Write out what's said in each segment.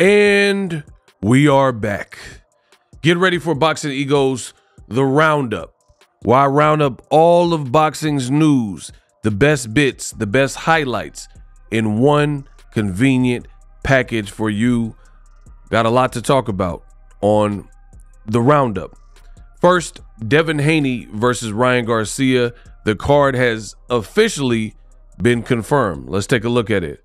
And we are back. Get ready for Boxing Egos, the roundup, where I round up all of boxing's news, the best bits, the best highlights in one convenient package for you. Got a lot to talk about on the roundup. First, Devin Haney versus Ryan Garcia. The card has officially been confirmed. Let's take a look at it.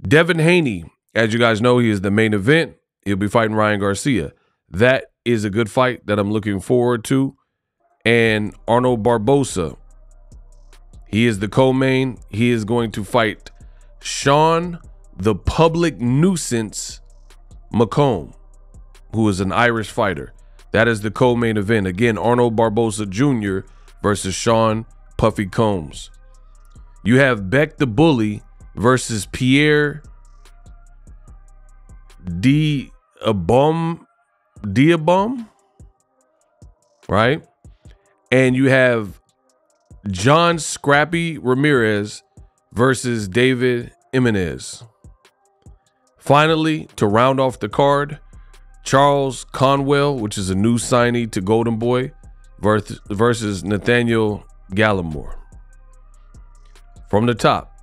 Devin Haney, as you guys know, he is the main event. He'll be fighting Ryan Garcia. That is a good fight that I'm looking forward to. And Arnold Barboza, he is the co-main. He is going to fight Sean, the public nuisance McComb, who is an Irish fighter. That is the co-main event. Again, Arnold Barboza Jr. versus Sean Puffy Combs. You have Beck the Bully versus Pierre D a bum Diabum, right? And you have John Scrappy Ramirez versus David Jimenez. Finally, to round off the card, Charles Conwell, which is a new signee to Golden Boy, versus Nathaniel Gallimore. From the top,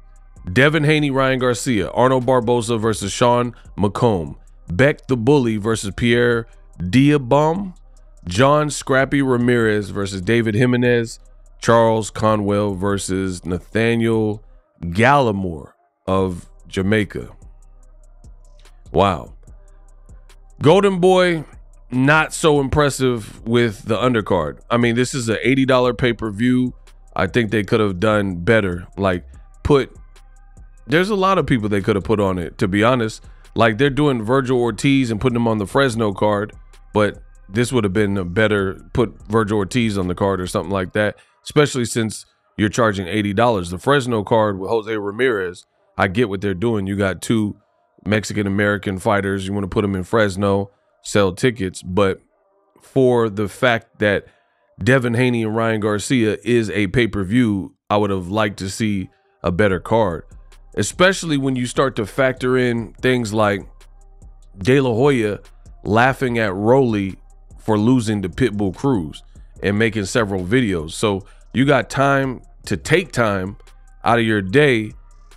Devin Haney, Ryan Garcia, Arnold Barboza versus Sean McComb, Beck the Bully versus Pierre Diabum, John Scrappy Ramirez versus David Jimenez, Charles Conwell versus Nathaniel Gallimore of Jamaica. Wow. Golden Boy, not so impressive with the undercard. I mean, this is an $80 pay per view. I think they could have done better. Like, put, there's a lot of people they could have put on it, to be honest. Like, they're doing Virgil Ortiz and putting him on the Fresno card, but this would have been a better put Virgil Ortiz on the card or something like that, especially since you're charging $80. The Fresno card with Jose Ramirez, I get what they're doing. You got two Mexican American fighters, you want to put them in Fresno, sell tickets, but for the fact that Devin Haney and Ryan Garcia is a pay per view, I would have liked to see a better card, especially when you start to factor in things like De La Hoya laughing at Rolly for losing to Pitbull Cruz and making several videos. So you got time to take time out of your day,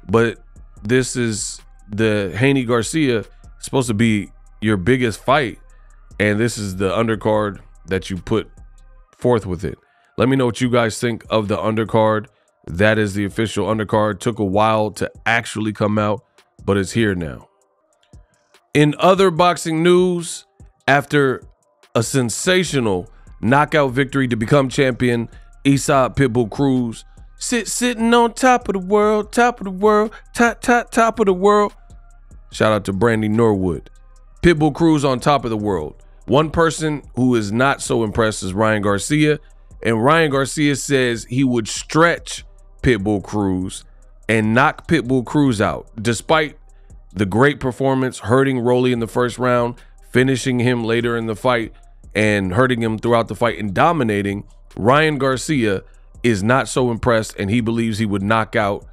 but this is the Haney Garcia supposed to be your biggest fight, and this is the undercard that you put forth with it. Let me know what you guys think of the undercard. That is the official undercard. Took a while to actually come out, but it's here now. In other boxing news, after a sensational knockout victory to become champion, Isaac Pitbull Cruz sit sitting on top of the world, top of the world, top top top of the world. Shout out to Brandy Norwood. Pitbull Cruz on top of the world. One person who is not so impressed is Ryan Garcia. And Ryan Garcia says he would stretch Pitbull Cruz and knock Pitbull Cruz out, despite the great performance, hurting Rolly in the first round, finishing him later in the fight, and hurting him throughout the fight and dominating. Ryan Garcia is not so impressed, and he believes he would knock out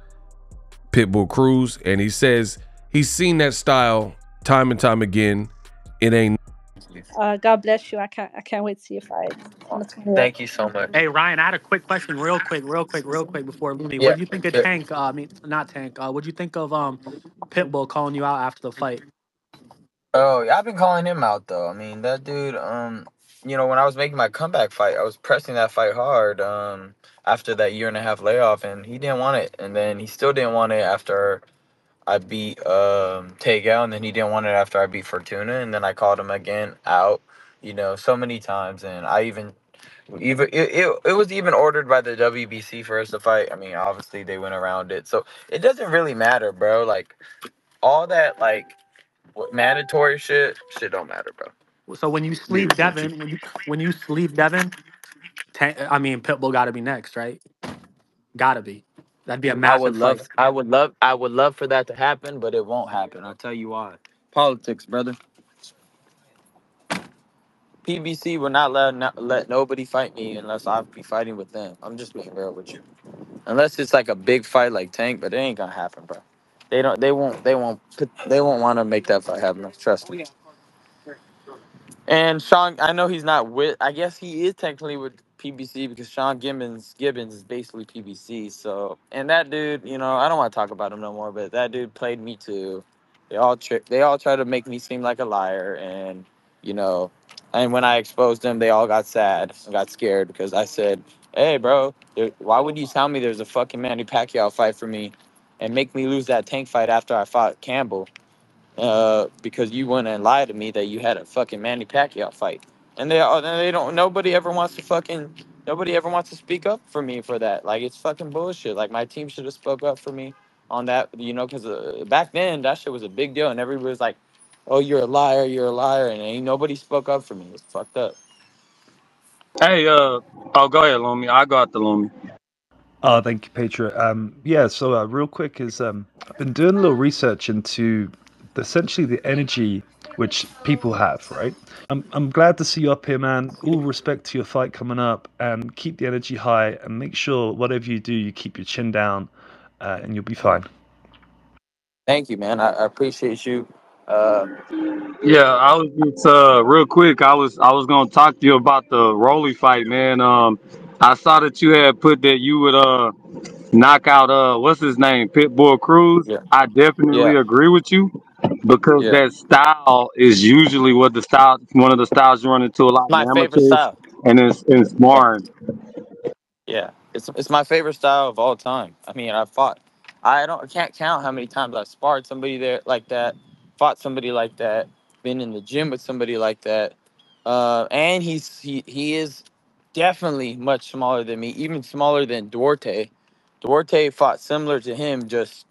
Pitbull Cruz. And he says he's seen that style time and time again. It ain't uh, God bless you. I can't. I can't wait to see you fight on the 20th. Thank you so much. Hey Ryan, I had a quick question, real quick, real quick, real quick before Looney. Yeah, What do you think of yeah. Tank? Uh, I mean, not Tank. Uh, what do you think of um Pitbull calling you out after the fight? Oh, yeah, I've been calling him out though. I mean, that dude. Um, you know, when I was making my comeback fight, I was pressing that fight hard. Um, after that year and a half layoff, and he didn't want it, and then he still didn't want it after I beat um Tagoe, and then he didn't want it after I beat Fortuna, and then I called him again out. You know, so many times, and I even. Even it, it, it was even ordered by the WBC for us to fight. I mean, obviously they went around it, so it doesn't really matter, bro. Like all that, like what mandatory shit, shit don't matter, bro. So when you sleep Devin, when you when you sleep Devin, Tank, I mean Pitbull got to be next, right? Got to be. That'd be a I massive would love. I would love, I would love for that to happen, but it won't happen. I'll tell you why. Politics, brother. PBC will not let not let nobody fight me unless I be fighting with them. I'm just being real with you. Unless it's like a big fight like Tank, but it ain't gonna happen, bro. they don't they won't they won't put, they won't want to make that fight happen. Trust me. And Sean, I know he's not with. I guess he is technically with PBC because Sean Gibbons Gibbons is basically PBC. So, and that dude, you know, I don't want to talk about him no more. But that dude played me too. They all trick. They all try to make me seem like a liar, and you know, and when I exposed them, they all got sad and got scared because I said, "Hey, bro, why would you tell me there's a fucking Manny Pacquiao fight for me, and make me lose that tank fight after I fought Campbell?" uh, because you went and lied to me that you had a fucking Manny Pacquiao fight, and they all and they don't. Nobody ever wants to fucking. Nobody ever wants to speak up for me for that. Like it's fucking bullshit. Like my team should have spoke up for me on that. You know, because uh, back then that shit was a big deal, and everybody was like, "Oh, you're a liar. You're a liar," and ain't nobody spoke up for me. It's fucked up. Hey, uh, oh, go ahead, Lumi. I got the Lumi. Oh, thank you, Patriot. Um, yeah, so uh, real quick is um, I've been doing a little research into the, essentially the energy which people have, right? I'm, I'm glad to see you up here, man. All respect to your fight coming up, and keep the energy high, and make sure whatever you do, you keep your chin down, uh, and you'll be fine. Thank you, man. I, I appreciate you. Uh, Yeah, I was just uh real quick. I was I was gonna talk to you about the Rolly fight, man. Um, I saw that you had put that you would uh knock out uh what's his name Pitbull Cruz. yeah, I definitely yeah, agree with you because yeah. that style is usually what the style one of the styles you run into a lot My favorite style. and it's in Yeah. sparring. Yeah, it's it's my favorite style of all time. I mean, I fought. I don't I can't count how many times I've sparred somebody there like that, fought somebody like that, been in the gym with somebody like that. Uh, and he's he he is definitely much smaller than me, even smaller than Duarte. Duarte fought similar to him, just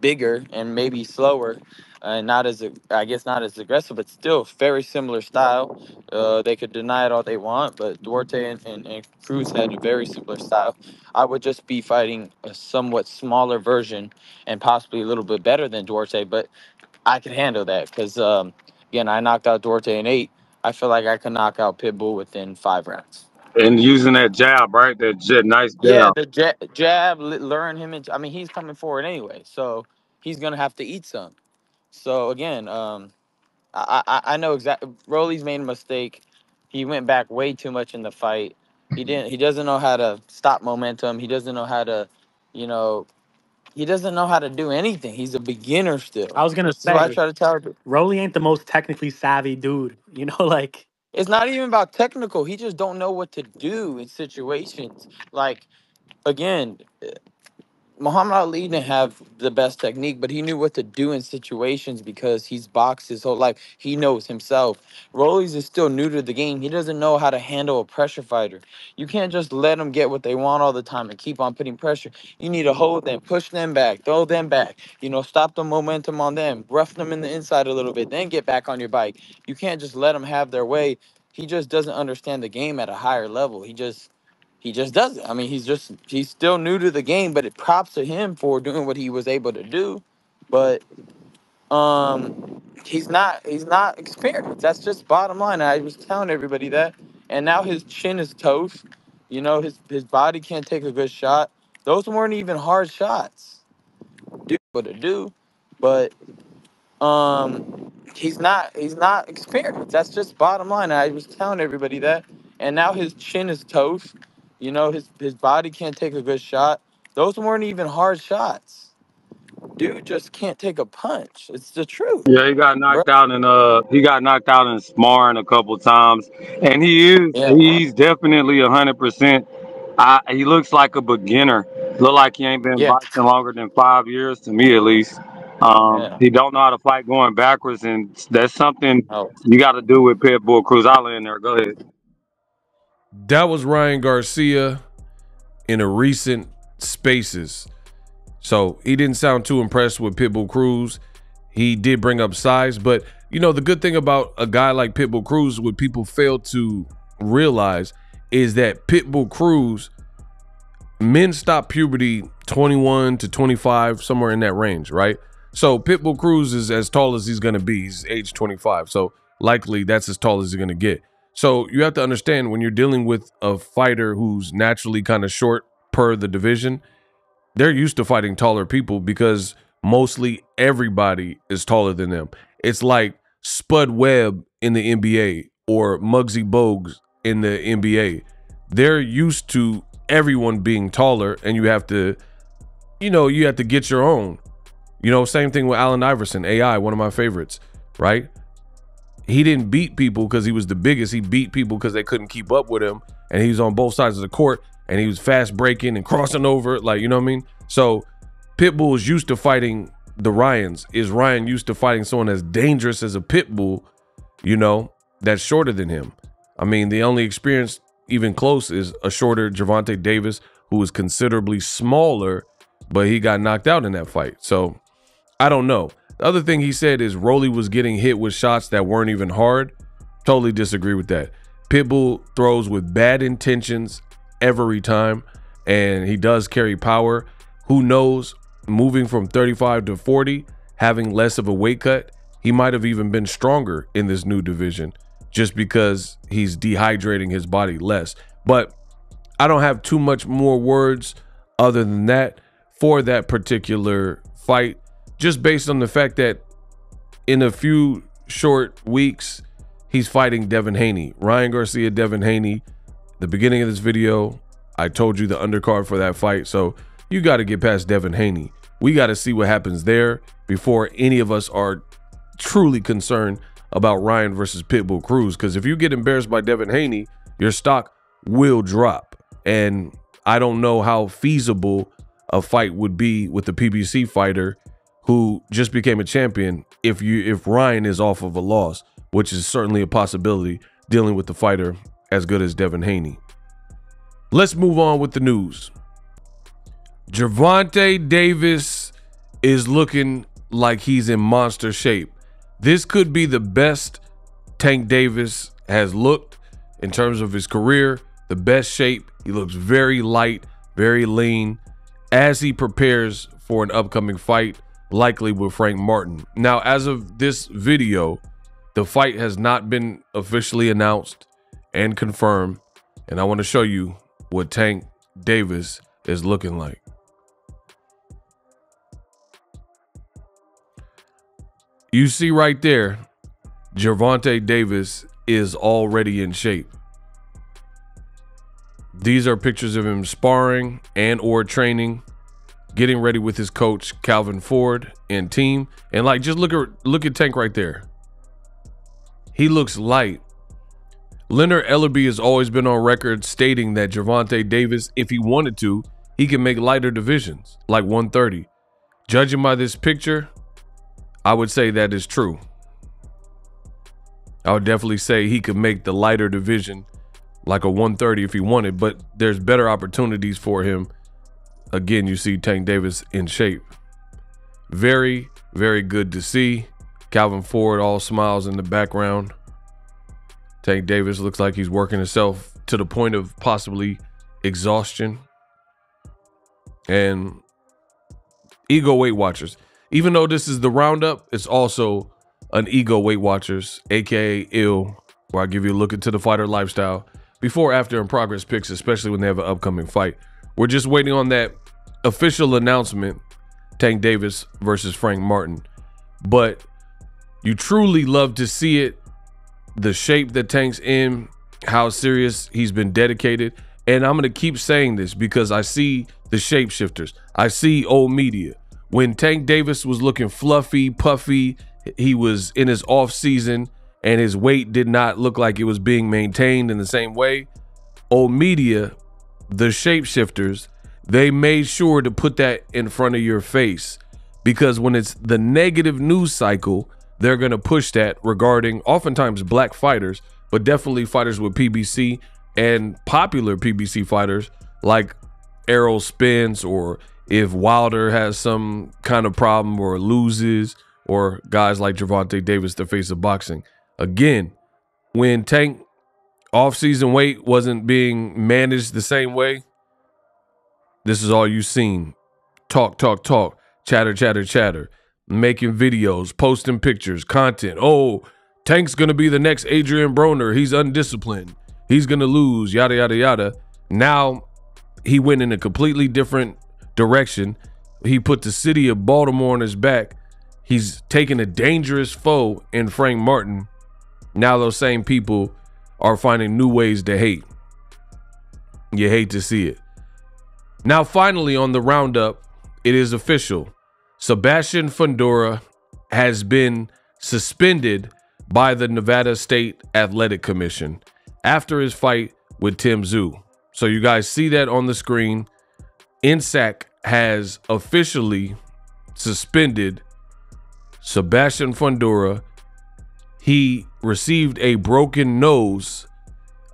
bigger and maybe slower, and not as I guess not as aggressive, but still very similar style. Uh, they could deny it all they want, but Duarte and, and, and Cruz had a very similar style. I would just be fighting a somewhat smaller version and possibly a little bit better than Duarte, but I could handle that because um, again, I knocked out Duarte in eight. I feel like I could knock out Pitbull within five rounds. And using that jab, right? That j- nice Yeah, jab. the jab, jab li- learn him. Into, I mean, he's coming forward anyway, so he's gonna have to eat some. So again, um, I, I I know exactly. Rolly's made a mistake. He went back way too much in the fight. He didn't. He doesn't know how to stop momentum. He doesn't know how to, you know, he doesn't know how to do anything. He's a beginner still. I was gonna This is what I say, try to tell. her. Rolly ain't the most technically savvy dude. You know, like It's not even about technical. He just don't know what to do in situations. Like again, Muhammad Ali didn't have the best technique, but he knew what to do in situations because he's boxed his whole life. He knows himself. Rollies is still new to the game. He doesn't know how to handle a pressure fighter. You can't just let them get what they want all the time and keep on putting pressure. You need to hold them, push them back, throw them back. You know, stop the momentum on them, rough them in the inside a little bit, then get back on your bike. You can't just let them have their way. He just doesn't understand the game at a higher level. He just he just doesn't. I mean, he's just he's still new to the game, but it props to him for doing what he was able to do. But um he's not he's not experienced. That's just bottom line. I was telling everybody that. And now his chin is toast. You know, his his body can't take a good shot. Those weren't even hard shots. Do what to do. But um he's not he's not experienced that's just bottom line i was telling everybody that and now his chin is toast you know his his body can't take a good shot those weren't even hard shots dude just can't take a punch it's the truth Yeah, he got bro knocked out in uh he got knocked out in sparring a couple times, and he is yeah he's definitely a hundred percent. I he looks like a beginner. Look like he ain't been yeah boxing longer than five years to me at least. Um, yeah he don't know how to fight going backwards, and that's something oh you got to do with Pitbull Cruz. I'll in there. Go ahead. That was Ryan Garcia in a recent Spaces. So he didn't sound too impressed with Pitbull Cruz. He did bring up size, but you know the good thing about a guy like Pitbull Cruz, what people fail to realize is that Pitbull Cruz men stop puberty 21 to 25 somewhere in that range right so pitbull cruz is as tall as he's going to be he's age 25 so likely that's as tall as he's going to get so you have to understand when you're dealing with a fighter who's naturally kind of short per the division they're used to fighting taller people because mostly everybody is taller than them. It's like Spud Webb in the NBA or Muggsy Bogues in the NBA. They're used to everyone being taller, and you have to, you know, you have to get your own. You know, same thing with Allen Iverson, AI, one of my favorites, right? He didn't beat people because he was the biggest. He beat people because they couldn't keep up with him, and he was on both sides of the court, and he was fast breaking and crossing over, like you know what I mean. So Pitbull is used to fighting the Ryans. Is Ryan used to fighting someone as dangerous as a Pitbull? You know, that's shorter than him. I mean, the only experience even close is a shorter Gervonta Davis who was considerably smaller, but he got knocked out in that fight. So I don't know. The other thing he said is Rolly was getting hit with shots that weren't even hard. Totally disagree with that. Pitbull throws with bad intentions every time, and he does carry power. Who knows? Moving from 35 to 40, having less of a weight cut, he might have even been stronger in this new division just because he's dehydrating his body less. But I don't have too much more words other than that for that particular fight, just based on the fact that in a few short weeks, he's fighting Devin Haney. Ryan Garcia, Devin Haney. The beginning of this video, I told you the undercard for that fight. So you got to get past Devin Haney. We got to see what happens there before any of us are truly concerned about Ryan versus Pitbull Cruz. Because if you get embarrassed by Devin Haney, your stock will drop. And I don't know how feasible a fight would be with the PBC fighter who just became a champion if you if Ryan is off of a loss, which is certainly a possibility dealing with the fighter as good as Devin Haney. Let's move on with the news. Gervonta Davis is looking like he's in monster shape. This could be the best Tank Davis has looked in terms of his career, the best shape. He looks very light, very lean as he prepares for an upcoming fight, likely with Frank Martin. Now, as of this video, the fight has not been officially announced and confirmed, and I want to show you what Tank Davis is looking like. You see right there, Gervonta Davis is already in shape. These are pictures of him sparring and or training, getting ready with his coach Calvin Ford and team. And like just look at look at Tank right there. He looks light. Leonard Ellerbe has always been on record stating that Gervonta Davis, if he wanted to, he can make lighter divisions, like 130. Judging by this picture, I would say that is true. I would definitely say he could make the lighter division like a 130 if he wanted, but there's better opportunities for him. Again, you see Tank Davis in shape. Very, very good to see. Calvin Ford all smiles in the background. Tank Davis looks like he's working himself to the point of possibly exhaustion. And ego weight watchers. Even though this is the roundup, it's also an ego Weight Watchers, aka ill, where I give you a look into the fighter lifestyle before, after, and progress picks, especially when they have an upcoming fight. We're just waiting on that official announcement Tank Davis versus Frank Martin. But you truly love to see it. The shape that Tank's in, how serious he's been dedicated. And I'm going to keep saying this because I see the shapeshifters. I see old media when Tank Davis was looking fluffy, puffy, he was in his off season and his weight did not look like it was being maintained in the same way. Old media, the shapeshifters, they made sure to put that in front of your face because when it's the negative news cycle, they're going to push that regarding oftentimes black fighters, but definitely fighters with PBC and popular PBC fighters like Errol Spence or if Wilder has some kind of problem or loses, or guys like Gervonta Davis the face of boxing. Again, when Tank off-season weight wasn't being managed the same way, this is all you've seen. Talk, talk, talk, chatter, chatter, chatter, making videos, posting pictures, content. Oh, Tank's gonna be the next Adrian Broner. He's undisciplined. He's gonna lose, yada, yada, yada. Now he went in a completely different direction. he put the city of Baltimore on his back. He's taken a dangerous foe in Frank Martin. Now those same people are finding new ways to hate. You hate to see it. Now, finally, on the roundup, it is official. Sebastian Fundora has been suspended by the Nevada State Athletic Commission after his fight with Tim Tszyu. So you guys see that on the screen. NSAC has officially suspended Sebastian Fundora. He received a broken nose.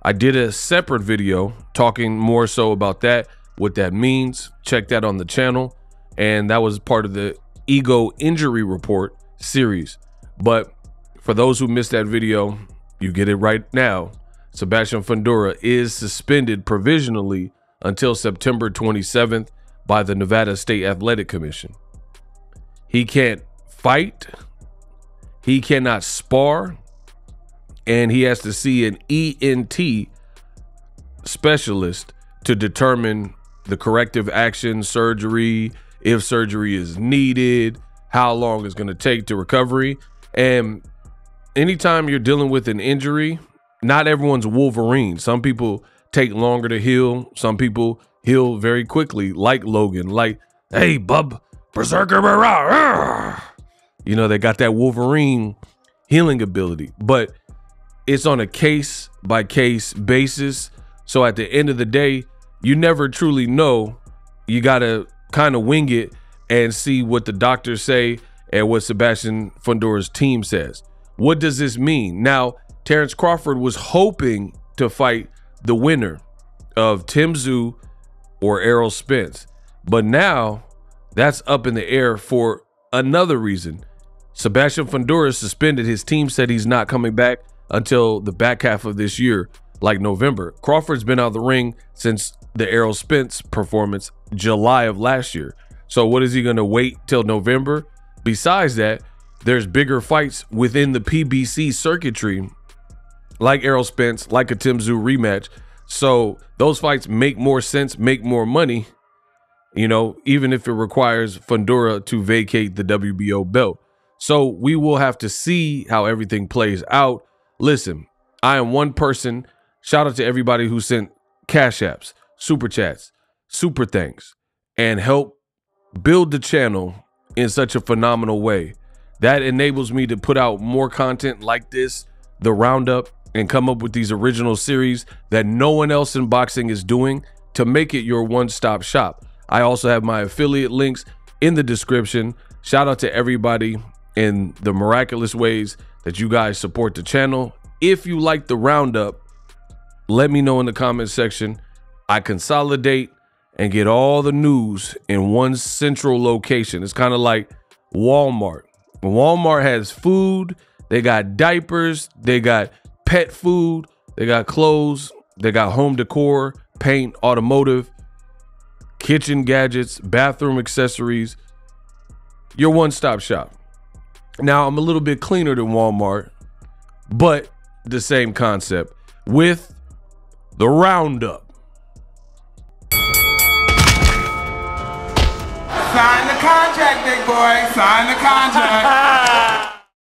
I did a separate video talking more so about that, what that means. Check that on the channel. And that was part of the ego injury report series. But for those who missed that video, you get it right now. Sebastian Fundora is suspended provisionally until September 27th by the Nevada State Athletic Commission. He can't fight, he cannot spar, and he has to see an ENT specialist to determine the corrective action, surgery, if surgery is needed, how long it's going to take to recovery. And anytime you're dealing with an injury, not everyone's Wolverine. Some people take longer to heal. Some people heal very quickly, like Logan, like, hey, bub, Berserker, rah, you know, they got that Wolverine healing ability, but it's on a case by case basis. So at the end of the day, you never truly know. You got to kind of wing it and see what the doctors say and what Sebastian Fundora's team says. What does this mean? Now, Terrence Crawford was hoping to fight the winner of Tim Tszyu or Errol Spence. But now that's up in the air for another reason. Sebastian Fundora suspended. His team said he's not coming back until the back half of this year, like November. Crawford's been out of the ring since the Errol Spence performance July of last year. So what is he going to wait till November? Besides that, there's bigger fights within the PBC circuitry like Errol Spence, like a Tim Tszyu rematch. So those fights make more sense, make more money, you know, even if it requires Fundora to vacate the WBO belt. So we will have to see how everything plays out. Listen, I am one person. Shout out to everybody who sent cash apps, super chats, super thanks, and help build the channel in such a phenomenal way. That enables me to put out more content like this, the roundup, and come up with these original series that no one else in boxing is doing to make it your one-stop shop. I also have my affiliate links in the description. Shout out to everybody in the miraculous ways that you guys support the channel. If you like the roundup, let me know in the comment section. I consolidate and get all the news in one central location. It's kind of like Walmart. Walmart has food, they got diapers, they got pet food, they got clothes, they got home decor, paint, automotive, kitchen gadgets, bathroom accessories. Your one stop shop. Now, I'm a little bit cleaner than Walmart, but the same concept with the Roundup. Sign the contract, big boy. Sign the contract.